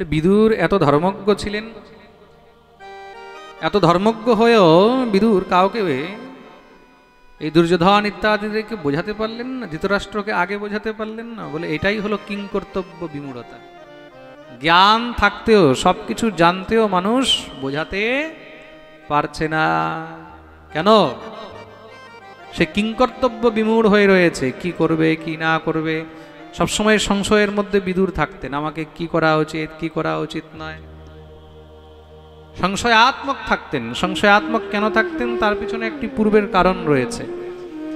বলে বিদুর এত ধর্মজ্ঞ ছিলেন? এত ধর্মজ্ঞ হয়েও বিদুর কাউকে এই দুর্যোধন ইত্যাদিদেরকে বোঝাতে পারলেন না, ধৃতরাষ্ট্রকে আগে বোঝাতে পারলেন না, বলে এটাই হলো কিং কর্তব্য বিমূঢ়তা। জ্ঞান থাকতেও সব কিছু জানতেও মানুষ বোঝাতে পারছে না। কেন? সে কিংকর্তব্য বিমূঢ় হয়ে রয়েছে, কি করবে, কি না করবে সবসময় সংশয়ের মধ্যে বিদুর থাকতেন। আমাকে কি করা উচিত, কি করা উচিত নয়। সংশয়াত্মক থাকতেন। সংশয়াত্মক কেন থাকতেন? তার পিছনে একটি পূর্বের কারণ রয়েছে।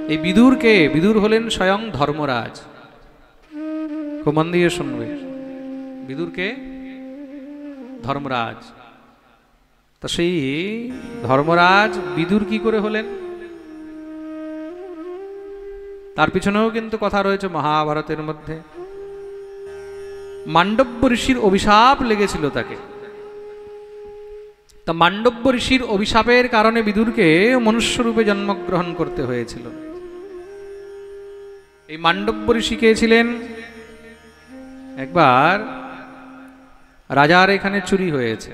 এই বিদুরকে, বিদুর হলেন স্বয়ং ধর্মরাজ। খুব মন দিয়ে শুনবে। বিদুরকে? ধর্মরাজ। তা সেই ধর্মরাজ বিদুর কি করে হলেন? তার পিছনেও কিন্তু কথা রয়েছে মহাভারতের মধ্যে। মান্ডব্য ঋষির অভিশাপ লেগেছিল তাকে। তা মান্ডব্য ঋষির অভিশাপের কারণে বিদুরকে মনুষ্যরূপে জন্মগ্রহণ করতে হয়েছিল। এই মান্ডব্য ঋষি কে ছিলেন? একবার রাজার এখানে চুরি হয়েছে।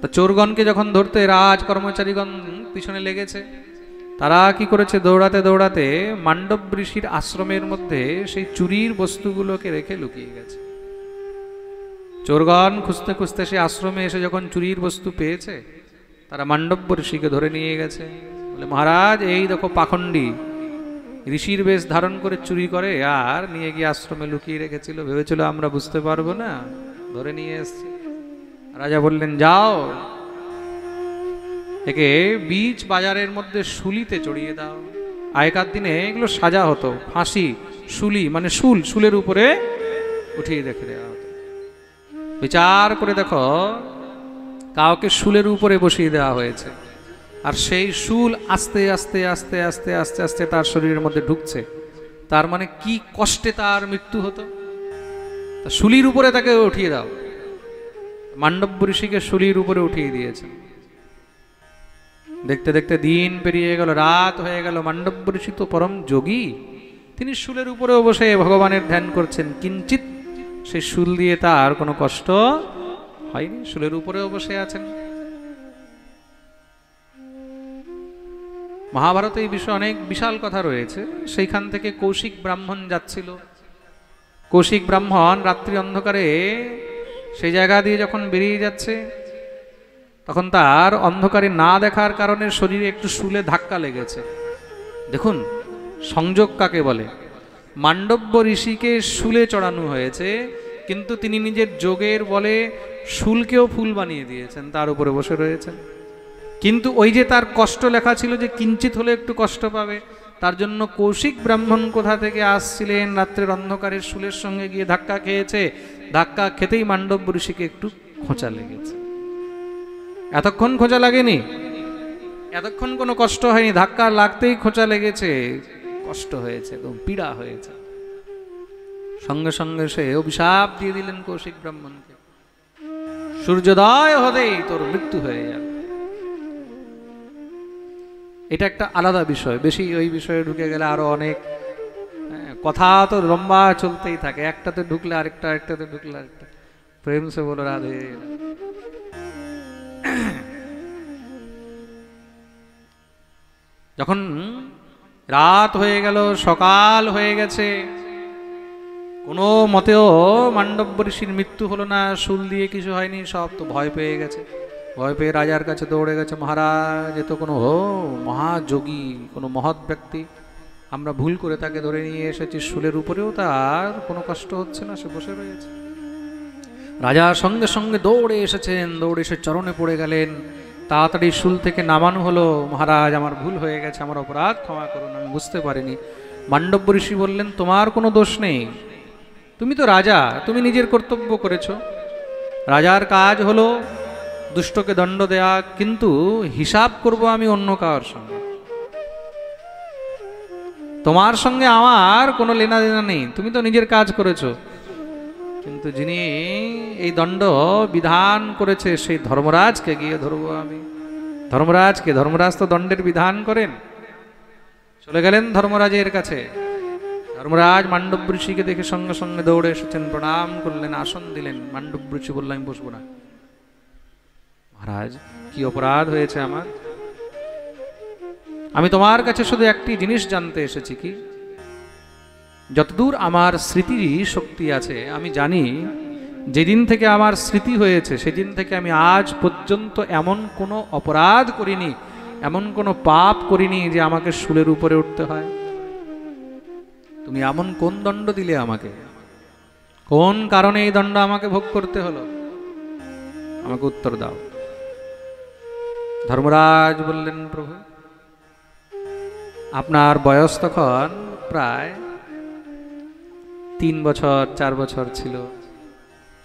তা চোরগণকে যখন ধরতে রাজ কর্মচারীগণ পিছনে লেগেছে তারা কি করেছে? দৌড়াতে দৌড়াতে মান্ডব ঋষির আশ্রমের মধ্যে সেই চুরির বস্তুগুলোকে রেখে লুকিয়ে গেছে। চোরগণ খুঁজতে খুঁজতে সে আশ্রমে এসে যখন চুরির বস্তু পেয়েছে, তারা মান্ডব্য ঋষিকে ধরে নিয়ে গেছে। বলে, মহারাজ, এই দেখো পাখণ্ডী। ঋষির বেশ ধারণ করে চুরি করে, আর নিয়ে গিয়ে আশ্রমে লুকিয়ে রেখেছিল। ভেবেছিল আমরা বুঝতে পারব না। ধরে নিয়ে এসছি। রাজা বললেন, যাও একে বীজ বাজারের মধ্যে শুলিতে চড়িয়ে দাও। আগেকার দিনে এগুলো সাজা হতো, ফাঁসি, শুলি মানে শুল, শুলের উপরে উঠিয়ে দেখে দেওয়া হতো। বিচার করে দেখো, কাউকে শুলের উপরে বসিয়ে দেওয়া হয়েছে। আর সেই শুল আস্তে আস্তে আস্তে আস্তে আস্তে আস্তে তার শরীরের মধ্যে ঢুকছে। তার মানে কি কষ্টে তার মৃত্যু হতো? শুলির উপরে তাকে উঠিয়ে দাও। মান্ডব্য ঋষিকে শুলির উপরে উঠিয়ে দিয়েছেন। দেখতে দেখতে দিন পেরিয়ে গেল, রাত হয়ে গেল ঋষি পরম যোগী। তিনি শুলের উপরেও বসে ভগবানের ধ্যান করছেন। কিঞ্চিত সেই শুল দিয়ে তার কোনো কষ্ট হয়নি, শুলের উপরেও বসে আছেন। মহাভারতে এই বিষয়ে অনেক বিশাল কথা রয়েছে। সেইখান থেকে কৌশিক ব্রাহ্মণ যাচ্ছিল। কৌশিক ব্রাহ্মণ রাত্রি অন্ধকারে সেই জায়গা দিয়ে যখন বেরিয়ে যাচ্ছে তখন তার অন্ধকারে না দেখার কারণে শরীরে একটু শুলে ধাক্কা লেগেছে। দেখুন, সংযোগ কাকে বলে? মান্ডব্য ঋষিকে শুলে চড়ানো হয়েছে, কিন্তু তিনি নিজের যোগের বলে শুলকেও ফুল বানিয়ে দিয়েছেন, তার উপরে বসে রয়েছেন। কিন্তু ওই যে তার কষ্ট লেখা ছিল যে কিঞ্চিত হলে একটু কষ্ট পাবে, তার জন্য কৌশিক ব্রাহ্মণ কোথা থেকে আসছিলেন? রাত্রের অন্ধকারের শুলের সঙ্গে গিয়ে ধাক্কা খেয়েছে। ধাক্কা খেতেই মান্ডব্য ঋষিকে একটু খোঁচা লেগেছে। এতক্ষণ খোঁচা লাগেনি? এতক্ষণ কোনো কষ্ট হয়নি? ধাক্কা লাগতেই খোঁচা লেগেছে। কষ্ট হয়েছে পীড়া হয়েছে। সঙ্গে সঙ্গে সে অভিশাপ দিয়ে দিলেন কৌশিক ব্রাহ্মণকে। সূর্যোদয় হতেই তোর মৃত্যু হয়ে যাবে। এটা একটা আলাদা বিষয়। বেশি ওই বিষয়ে ঢুকে গেলে আরও অনেক হ্যাঁ, কথা তো লম্বা চলতেই থাকে। একটাতে ঢুকলে আরেকটা আরেকটাতে ঢুকলে আরেকটা। প্রেম সে বলো রাধে। যখন রাত হয়ে গেল, সকাল হয়ে গেছে, কোনো মতেও মান্ডব্য ঋষির মৃত্যু হলো না, শুল দিয়ে কিছু হয়নি, সব তো ভয় পেয়ে গেছে। ভয় পেয়ে রাজার কাছে দৌড়ে গেছে, মহারাজ, এ তো কোনো ও মহাযোগী, কোনো মহৎ ব্যক্তি। আমরা ভুল করে তাকে ধরে নিয়ে এসেছি, শুলের উপরেও তার কোনো কষ্ট হচ্ছে না, সে বসে রয়েছে। রাজা সঙ্গে সঙ্গে দৌড়ে এসেছেন, দৌড়ে এসে চরণে পড়ে গেলেন। তাড়াতাড়ি শুল থেকে নামানো হলো। মহারাজ, আমার ভুল হয়ে গেছে, আমার অপরাধ ক্ষমা করুন, আমি বুঝতে পারিনি। মান্ডব্য ঋষি বললেন, তোমার কোনো দোষ নেই। তুমি তো রাজা, তুমি নিজের কর্তব্য করেছ। রাজার কাজ হলো দুষ্টকে দণ্ড দেয়া, কিন্তু হিসাব করব আমি অন্য কারোর সঙ্গে। তোমার সঙ্গে আমার কোনো লেনা দেনা নেই। তুমি তো নিজের কাজ করেছ। কিন্তু যিনি এই দণ্ড বিধান করেছে সেই ধর্মরাজকে গিয়ে ধরবো আমি। ধর্মরাজকে, ধর্মরাজ তো দণ্ডের বিধান করেন। চলে গেলেন ধর্মরাজের কাছে। ধর্মরাজ মান্ডব ঋষিকে দেখে সঙ্গে সঙ্গে দৌড়ে এসেছেন, প্রণাম করলেন, আসন দিলেন। মান্ডব ঋষি বলল আমি বসবো না। মহারাজ, কি অপরাধ হয়েছে আমার? আমি তোমার কাছে শুধু একটি জিনিস জানতে এসেছি, কি? যতদূর আমার স্মৃতি শক্তি আছে, আমি জানি যেদিন থেকে আমার স্মৃতি হয়েছে, সেদিন থেকে আমি আজ পর্যন্ত এমন কোনো অপরাধ করিনি, এমন কোনো পাপ করিনি যে আমাকে শুলের উপরে উঠতে হয়। তুমি এমন কোন দণ্ড দিলে আমাকে? কোন কারণে এই দণ্ড আমাকে ভোগ করতে হলো? আমাকে উত্তর দাও। ধর্মরাজ বললেন, প্রভু, আপনার বয়স তখন প্রায় তিন বছর, চার বছর ছিল।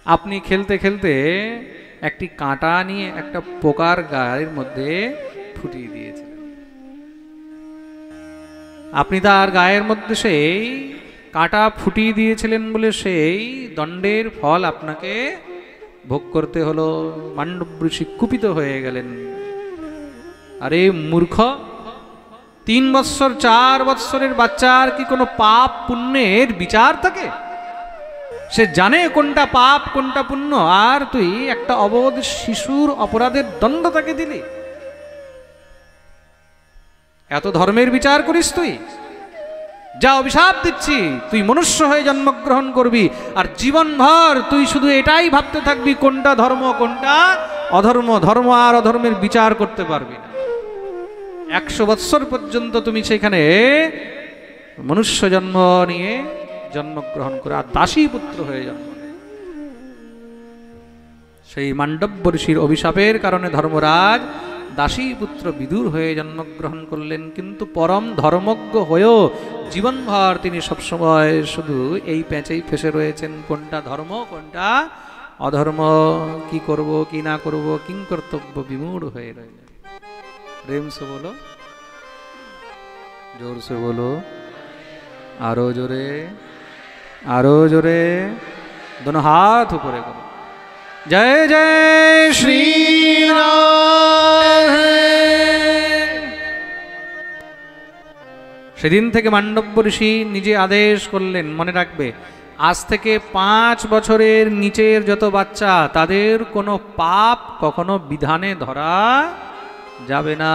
আপনি খেলতে খেলতে একটি কাঁটা নিয়ে একটা পোকার গায়ের মধ্যে ফুটিয়ে দিয়েছিলেন। আপনি তার গায়ের মধ্যে সেই কাঁটা ফুটিয়ে দিয়েছিলেন বলে সেই দণ্ডের ফল আপনাকে ভোগ করতে হলো। মান্ডবৃষি কুপিত হয়ে গেলেন। আরে মূর্খ! তিন বৎসর, চার বৎসরের বাচ্চার কি কোনো পাপ পুণ্যের বিচার থাকে? সে জানে কোনটা পাপ, কোনটা পুণ্য, আর তুই একটা অবধ শিশুর অপরাধের দণ্ড তাকে দিলি। এত ধর্মের বিচার করিস তুই? যা অভিশাপ দিচ্ছি, তুই মনুষ্য হয়ে জন্মগ্রহণ করবি, আর জীবনভর তুই শুধু এটাই ভাবতে থাকবি কোনটা ধর্ম, কোনটা অধর্ম, ধর্ম আর অধর্মের বিচার করতে পারবি না। একশো বৎসর পর্যন্ত তুমি সেখানে মনুষ্য জন্ম নিয়ে জন্মগ্রহণ করে, আর দাসী পুত্র হয়ে জন্ম সেই মান্ডব্য ঋষির অভিশাপের কারণে ধর্মরাজ দাসী পুত্র বিদুর হয়ে জন্মগ্রহণ করলেন, কিন্তু পরম ধর্মজ্ঞ হয়েও জীবনভর তিনি সবসময় শুধু এই প্যাঁচেই ফেসে রয়েছেন। কোনটা ধর্ম, কোনটা অধর্ম, কি করব, কি না করব, কিং কর্তব্য বিমূঢ় হয়ে রইলেন। প্রেম সে বলো, জোর সে বলো, আরও জোরে আরও জোরে, দোনো হাত উপরে করো। জয় জয় শ্রী সেদিন থেকে মান্ডব্য ঋষি নিজে আদেশ করলেন, মনে রাখবে, আজ থেকে পাঁচ বছরের নিচের যত বাচ্চা, তাদের কোনো পাপ কখনো বিধানে ধরা যাবে না।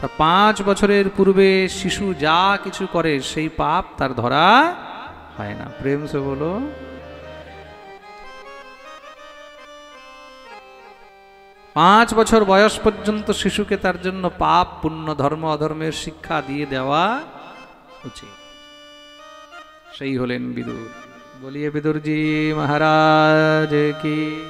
তা পাঁচ বছরের পূর্বে শিশু যা কিছু করে, সেই পাপ তার ধরা হয় না। প্রেম সে বলো। পাঁচ বছর বয়স পর্যন্ত শিশুকে তার জন্য পাপ, পুণ্য, ধর্ম, অধর্মের শিক্ষা দিয়ে দেওয়া উচিত। সেই হলেন বিদুর। বলিয়ে বিদুরজি মহারাজ কি